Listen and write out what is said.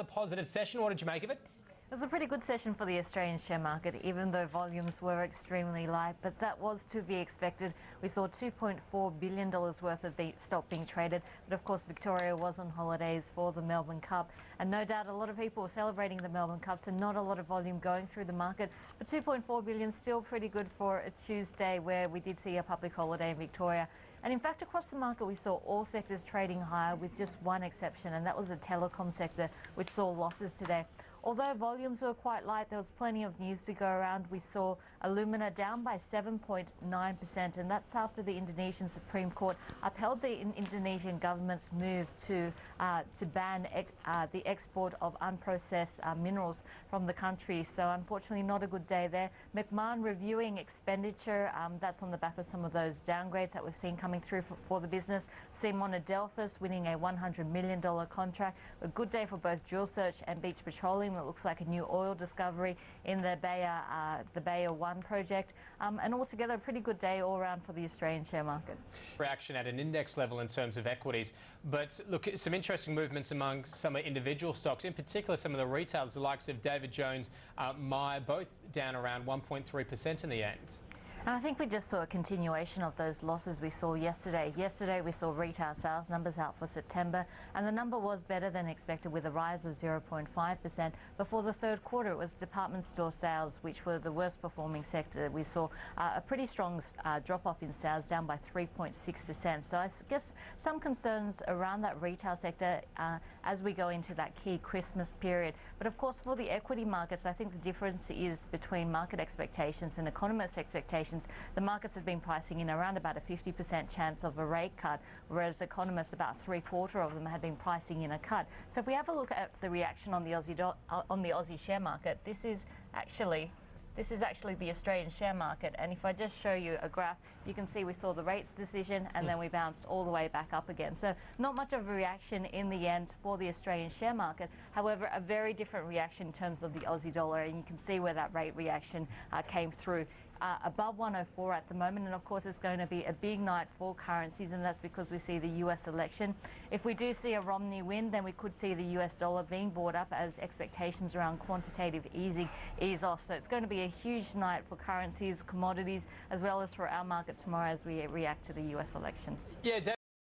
Another positive session. What did you make of it? It was a pretty good session for the Australian share market, even though volumes were extremely light, but that was to be expected. We saw $2.4 billion worth of stock being traded, but of course Victoria was on holidays for the Melbourne Cup, and no doubt a lot of people were celebrating the Melbourne Cup, so not a lot of volume going through the market, but 2.4 billion still pretty good for a Tuesday where we did see a public holiday in Victoria. And in fact, across the market, we saw all sectors trading higher with just one exception, and that was the telecom sector, which saw losses today. Although volumes were quite light, there was plenty of news to go around. We saw alumina down by 7.9%, and that's after the Indonesian Supreme Court upheld the Indonesian government's move to uh, to ban uh, the export of unprocessed uh, minerals from the country. So unfortunately, not a good day there. Macmahon reviewing expenditure. Um, that's on the back of some of those downgrades that we've seen coming through for, for the business. We've seen Monadelphous winning a $100 million contract. A good day for both Drillsearch and Beach Petroleum it looks like a new oil discovery in the Bauer, uh, the Bauer 1 project. Um, and altogether, a pretty good day all around for the Australian share market. Reaction at an index level in terms of equities. But look, some interesting movements among some of individual stocks, in particular some of the retailers, the likes of David Jones, uh, Myer, both down around 1.3% in the end. And I think we just saw a continuation of those losses we saw yesterday. Yesterday we saw retail sales numbers out for September and the number was better than expected with a rise of 0.5%. Before the third quarter it was department store sales which were the worst performing sector. We saw uh, a pretty strong uh, drop off in sales down by 3.6%. So I guess some concerns around that retail sector uh, as we go into that key Christmas period. But of course for the equity markets I think the difference is between market expectations and economists' expectations the markets have been pricing in around about a 50% chance of a rate cut, whereas economists, about three quarter of them had been pricing in a cut. So if we have a look at the reaction on the Aussie, uh, on the Aussie share market, this is actually this is actually the Australian share market, and if I just show you a graph, you can see we saw the rates decision and then we bounced all the way back up again. So not much of a reaction in the end for the Australian share market. However, a very different reaction in terms of the Aussie dollar, and you can see where that rate reaction uh, came through uh, above 104 at the moment. And of course, it's going to be a big night for currencies, and that's because we see the US election. If we do see a Romney win, then we could see the US dollar being bought up as expectations around quantitative easing ease off. So it's going to be a huge night for currencies, commodities, as well as for our market tomorrow as we react to the US elections. Yeah.